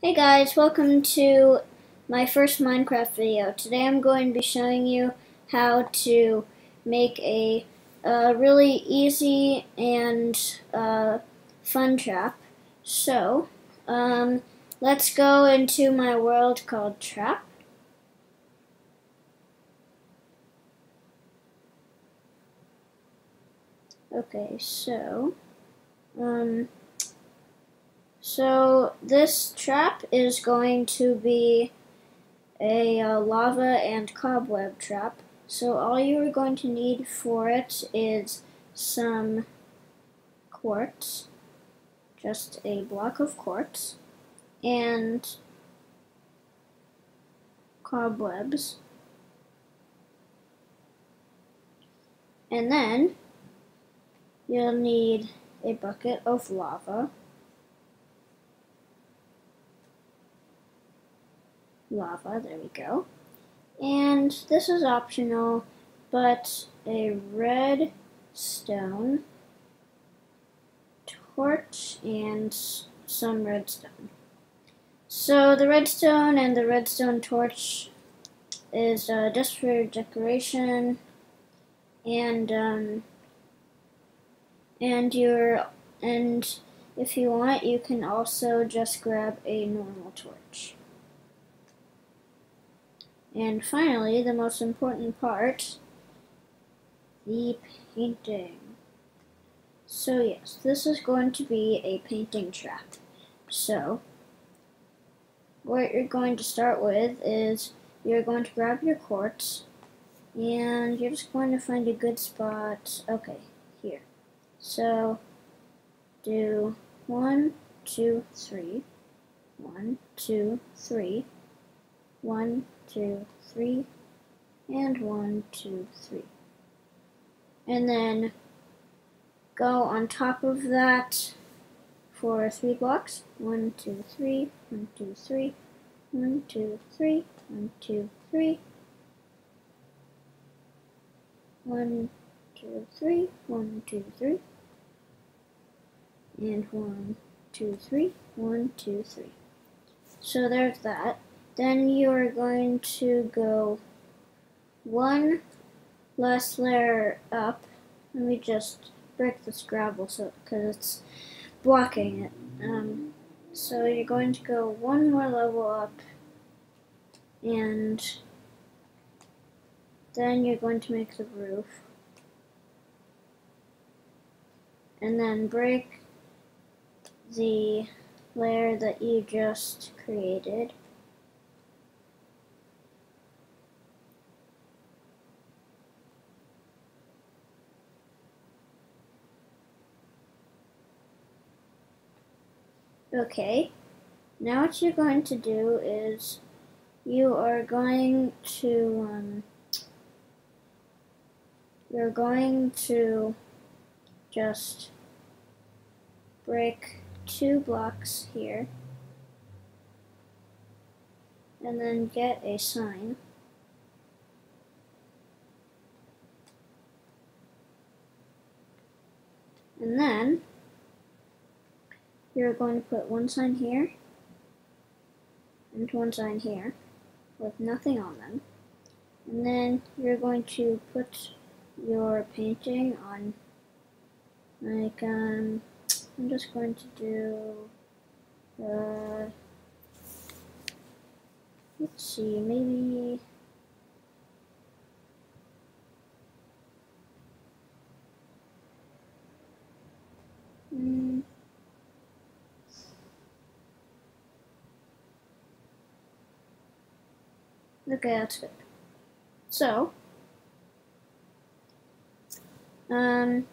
Hey guys, welcome to my first Minecraft video. Today I'm going to be showing you how to make a, a really easy and uh, fun trap. So, um, let's go into my world called Trap. Okay, so, um, so this trap is going to be a uh, lava and cobweb trap. So all you are going to need for it is some quartz, just a block of quartz, and cobwebs. And then you'll need a bucket of lava lava, there we go. And this is optional, but a red stone, torch, and some redstone. So the redstone and the redstone torch is uh, just for decoration, and um, and your and if you want, you can also just grab a normal torch. And finally, the most important part, the painting. So yes, this is going to be a painting trap. So, what you're going to start with is you're going to grab your quartz and you're just going to find a good spot. Okay, here. So, do one, two, three, one, two, three, one, two, three, and one, two, three. And then go on top of that for three blocks. One, two, three, one, two, three, one, two, three, one, two, three, one, two, three, one, two, three, and one, two, three, one, two, three. So there's that. Then you are going to go one last layer up. Let me just break this gravel so because it's blocking it. Um, so you're going to go one more level up and then you're going to make the roof and then break the layer that you just created Okay, now what you're going to do is you are going to, um, you're going to just break two blocks here and then get a sign. And then you're going to put one sign here and one sign here with nothing on them. And then you're going to put your painting on like um I'm just going to do uh let's see maybe mm, Okay, that's good. So, um,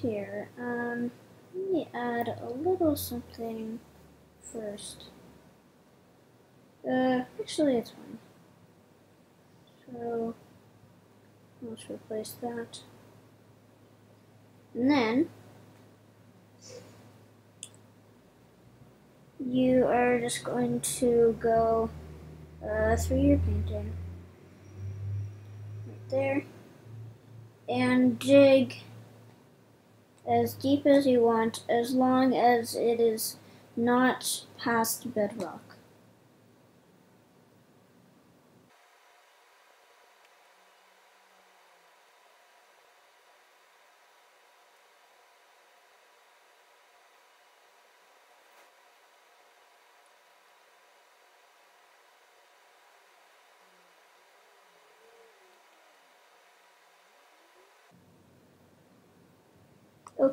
here, um, let me add a little something first. Uh, actually, it's fine. So, let's replace that. And then, you are just going to go uh, through your painting. Right there. And dig as deep as you want, as long as it is not past bedrock.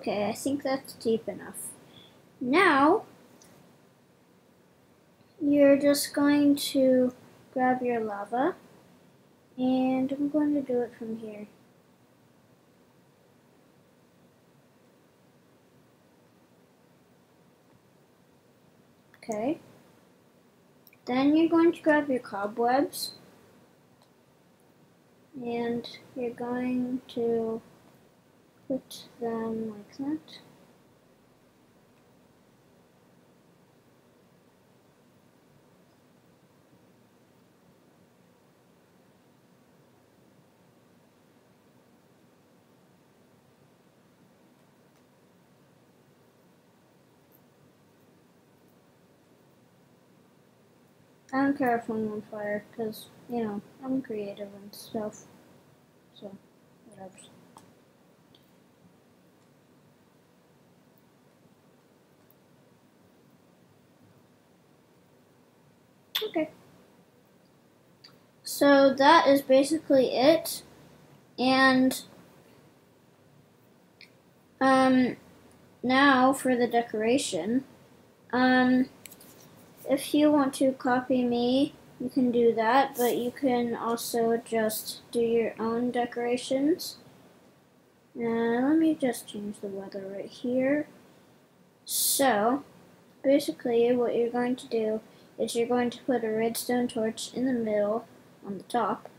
Okay, I think that's deep enough. Now, you're just going to grab your lava, and I'm going to do it from here. Okay. Then you're going to grab your cobwebs, and you're going to put them like that. I don't care if I'm on fire, because, you know, I'm creative and stuff. So, whatever. Okay. So that is basically it. And um, now for the decoration. Um, if you want to copy me, you can do that, but you can also just do your own decorations. And let me just change the weather right here. So, basically what you're going to do is you're going to put a redstone torch in the middle on the top.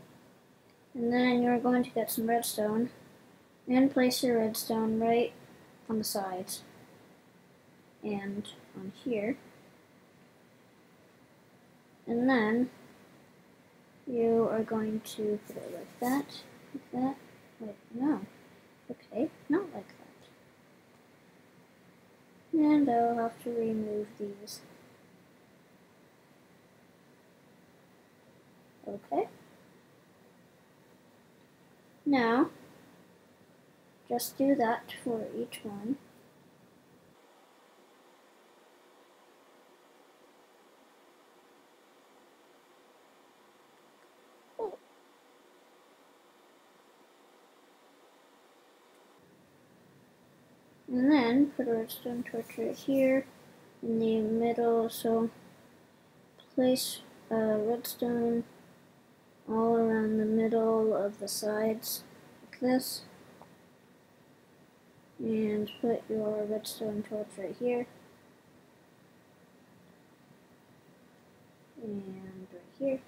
And then you're going to get some redstone and place your redstone right on the sides and on here. And then you are going to put it like that, like that, wait, no, okay, not like that. And I'll have to remove these. Okay. Now, just do that for each one. And then put a redstone torch right here in the middle, so place a redstone all around the middle of the sides like this. And put your redstone torch right here. And right here.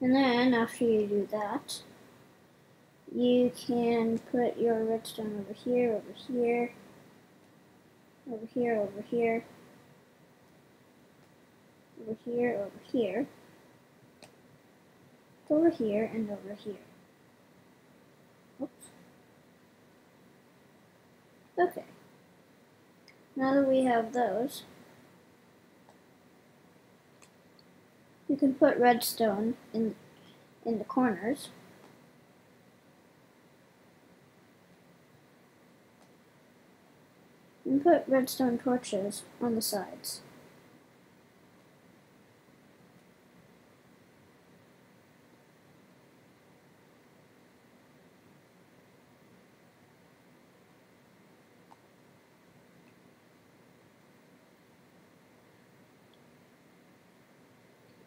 And then after you do that, you can put your redstone over here, over here, over here, over here, over here, over here over here and over here. Oops. Okay. Now that we have those, you can put redstone in in the corners. And put redstone torches on the sides.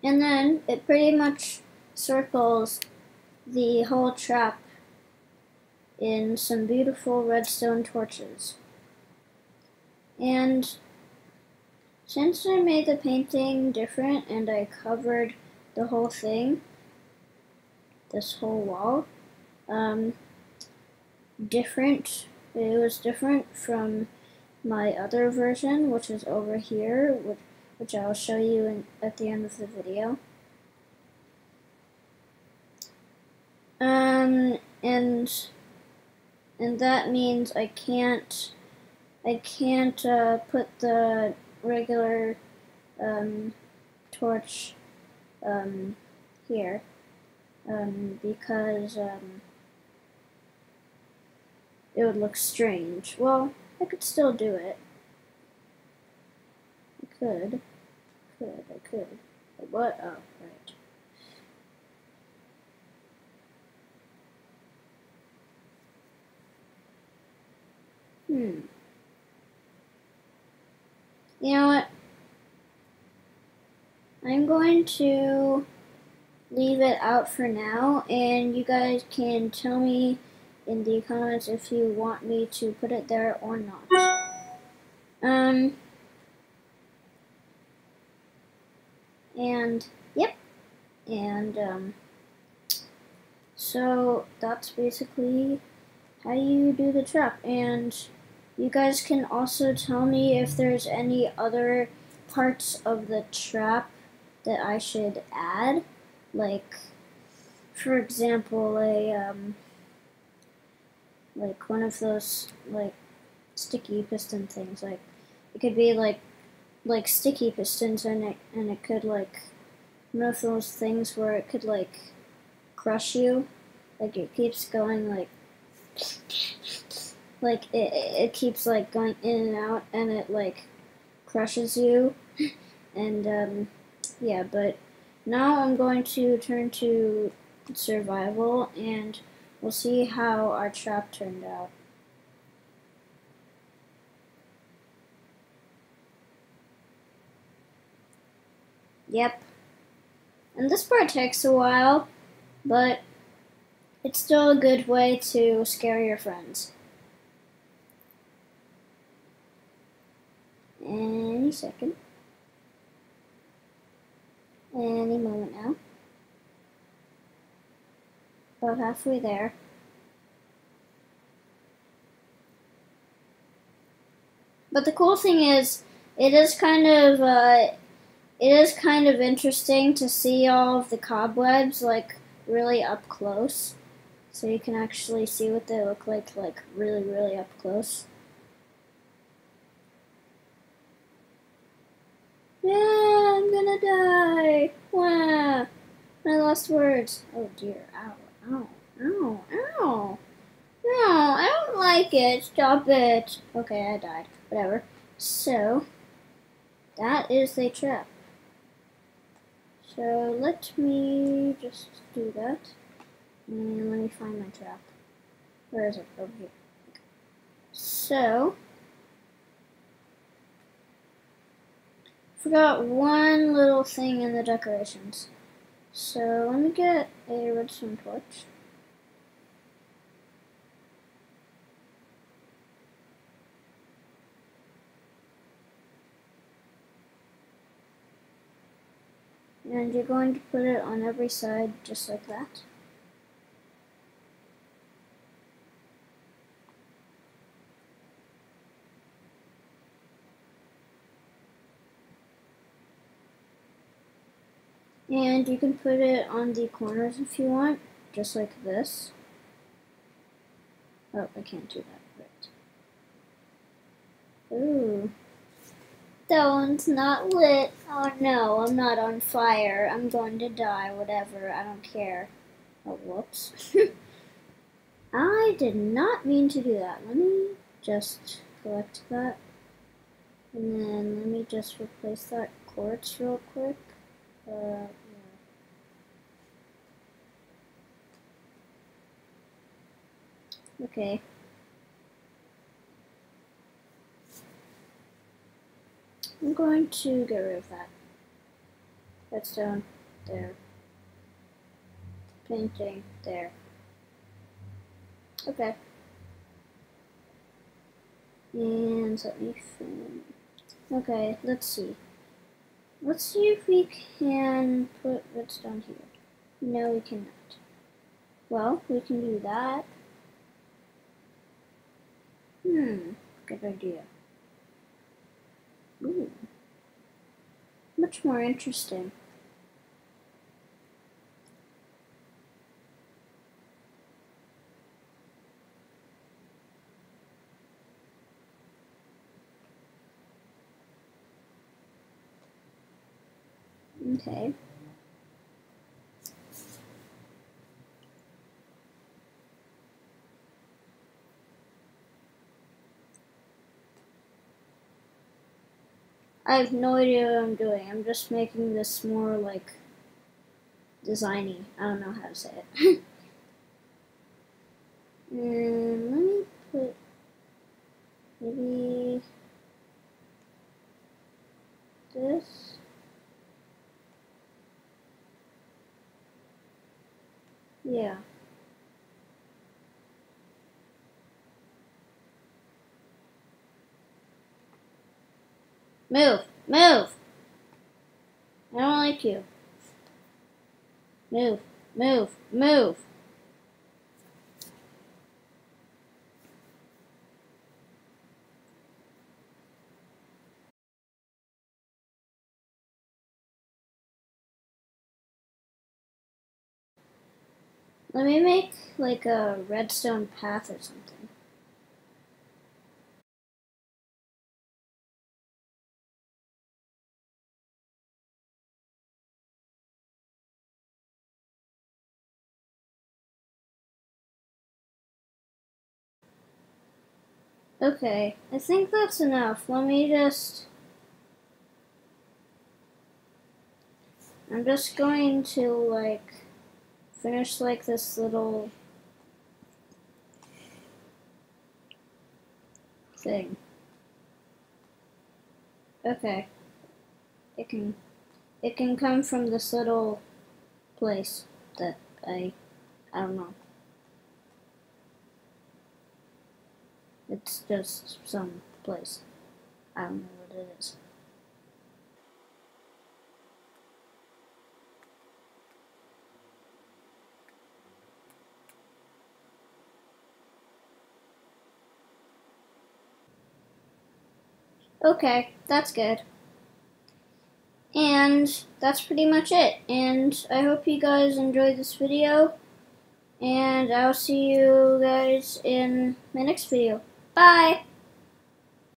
And then it pretty much circles the whole trap in some beautiful redstone torches. And since I made the painting different and I covered the whole thing, this whole wall, um, different, it was different from my other version, which is over here, which which I'll show you in, at the end of the video. Um, and and that means I can't I can't uh, put the regular um, torch um, here um, because um, it would look strange. Well, I could still do it. I could. Could, I could. But what? Oh, right. Hmm. You know what? I'm going to leave it out for now, and you guys can tell me in the comments if you want me to put it there or not. Um, and, yep, and, um, so that's basically how you do the trap, and you guys can also tell me if there's any other parts of the trap that I should add. Like, for example, a, um, like one of those, like, sticky piston things. Like, it could be like, like sticky pistons and it, and it could like, one of those things where it could like, crush you. Like, it keeps going like, like it, it keeps like going in and out and it like crushes you and um, yeah but now I'm going to turn to survival and we'll see how our trap turned out yep and this part takes a while but it's still a good way to scare your friends any second. Any moment now. About halfway there. But the cool thing is, it is kind of, uh, it is kind of interesting to see all of the cobwebs, like, really up close. So you can actually see what they look like, like, really, really up close. Yeah, I'm gonna die. Wow. My last words. Oh dear. Ow. Ow. Ow. Ow. No, I don't like it. Stop it. Okay, I died. Whatever. So, that is the trap. So, let me just do that. And let me find my trap. Where is it? Over here. So, Forgot one little thing in the decorations. So let me get a redstone torch. And you're going to put it on every side just like that. And you can put it on the corners if you want, just like this. Oh, I can't do that. Right. Ooh. That one's not lit. Oh no, I'm not on fire. I'm going to die, whatever. I don't care. Oh, whoops. I did not mean to do that. Let me just collect that. And then let me just replace that quartz real quick. Uh, Okay. I'm going to get rid of that. Redstone, there. Painting, there. Okay. And let me film. Okay, let's see. Let's see if we can put redstone here. No, we cannot. Well, we can do that. Hmm, good idea. much more interesting. Okay. I have no idea what I'm doing. I'm just making this more like designy. I don't know how to say it. and let me put maybe this. Yeah. Move! Move! I don't like you. Move! Move! Move! Let me make like a redstone path or something. Okay, I think that's enough. Let me just... I'm just going to, like, finish, like, this little thing. Okay. It can, it can come from this little place that I, I don't know. It's just some place. I don't know what it is. Okay, that's good. And that's pretty much it. And I hope you guys enjoyed this video. And I'll see you guys in my next video. Bye!